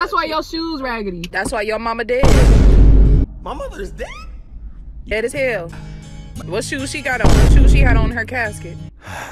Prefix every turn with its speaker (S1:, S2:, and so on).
S1: That's why your shoes raggedy.
S2: That's why your mama dead.
S3: My mother's dead?
S2: Dead as hell. What shoes she got on? What shoes she had on her casket?